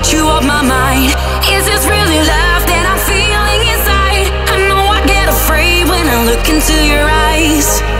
put you off my mind. Is this really love that I'm feeling inside? I know I get afraid when I look into your eyes.